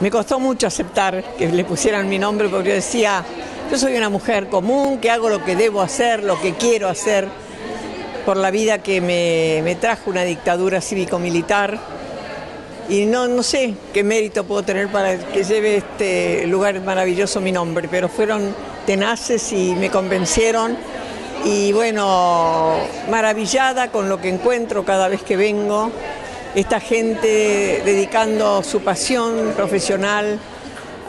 Me costó mucho aceptar que le pusieran mi nombre porque yo decía, yo soy una mujer común, que hago lo que debo hacer, lo que quiero hacer, por la vida que me, me trajo una dictadura cívico-militar. Y no, no sé qué mérito puedo tener para que lleve este lugar maravilloso mi nombre, pero fueron tenaces y me convencieron y bueno, maravillada con lo que encuentro cada vez que vengo, esta gente dedicando su pasión profesional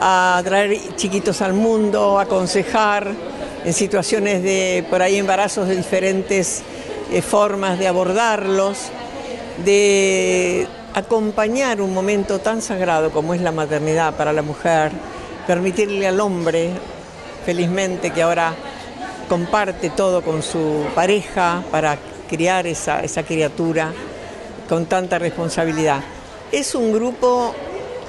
a traer chiquitos al mundo, a aconsejar en situaciones de por ahí embarazos de diferentes eh, formas de abordarlos, de acompañar un momento tan sagrado como es la maternidad para la mujer, permitirle al hombre, felizmente que ahora comparte todo con su pareja para criar esa, esa criatura con tanta responsabilidad. Es un grupo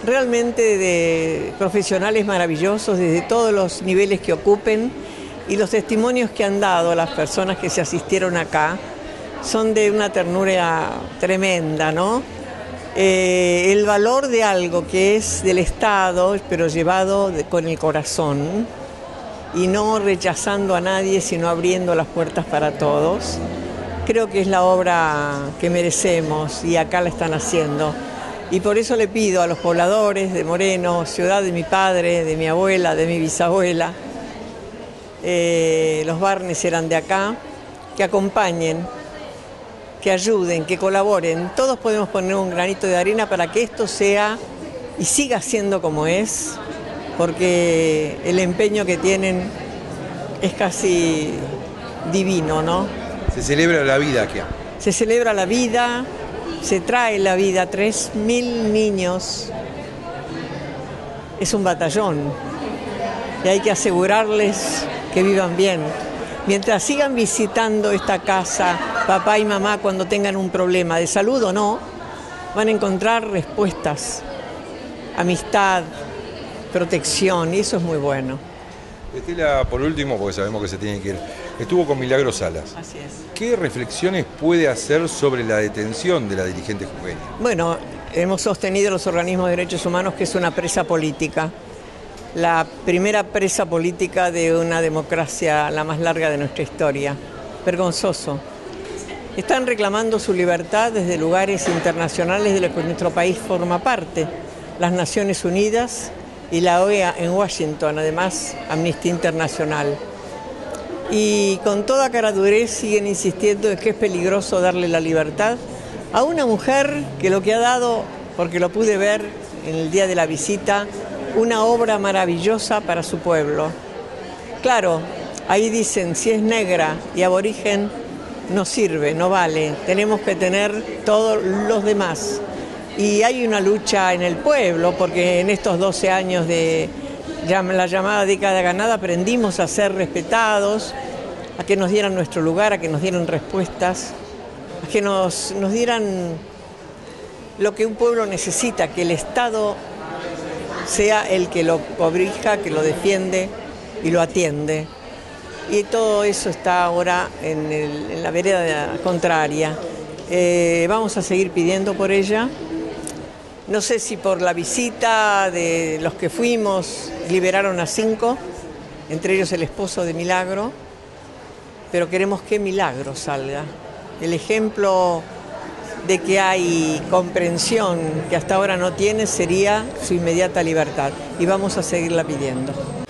realmente de profesionales maravillosos desde todos los niveles que ocupen y los testimonios que han dado las personas que se asistieron acá son de una ternura tremenda, ¿no? Eh, el valor de algo que es del Estado, pero llevado con el corazón, y no rechazando a nadie, sino abriendo las puertas para todos. Creo que es la obra que merecemos y acá la están haciendo. Y por eso le pido a los pobladores de Moreno, ciudad de mi padre, de mi abuela, de mi bisabuela, eh, los Barnes eran de acá, que acompañen, que ayuden, que colaboren. Todos podemos poner un granito de arena para que esto sea y siga siendo como es, porque el empeño que tienen es casi divino, ¿no? Se celebra la vida aquí. Se celebra la vida, se trae la vida, tres mil niños. Es un batallón y hay que asegurarles que vivan bien. Mientras sigan visitando esta casa, papá y mamá, cuando tengan un problema de salud o no, van a encontrar respuestas, amistad, protección, y eso es muy bueno. Estela, por último, porque sabemos que se tiene que ir, estuvo con Milagro Salas. Así es. ¿Qué reflexiones puede hacer sobre la detención de la dirigente juvenil? Bueno, hemos sostenido los organismos de derechos humanos que es una presa política, la primera presa política de una democracia la más larga de nuestra historia. Vergonzoso. Están reclamando su libertad desde lugares internacionales de los que nuestro país forma parte, las Naciones Unidas, y la OEA en Washington, además Amnistía Internacional. Y con toda caradurez siguen insistiendo en que es peligroso darle la libertad a una mujer que lo que ha dado, porque lo pude ver en el día de la visita, una obra maravillosa para su pueblo. Claro, ahí dicen, si es negra y aborigen, no sirve, no vale, tenemos que tener todos los demás y hay una lucha en el pueblo, porque en estos 12 años de la llamada década ganada aprendimos a ser respetados, a que nos dieran nuestro lugar, a que nos dieran respuestas, a que nos, dieran lo que un pueblo necesita, que el Estado sea el que lo cobrija, que lo defiende y lo atiende. Y todo eso está ahora en, en la vereda contraria. Eh, vamos a seguir pidiendo por ella. No sé si por la visita de los que fuimos liberaron a cinco, entre ellos el esposo de Milagro, pero queremos que Milagro salga. El ejemplo de que hay comprensión que hasta ahora no tiene sería su inmediata libertad y vamos a seguirla pidiendo.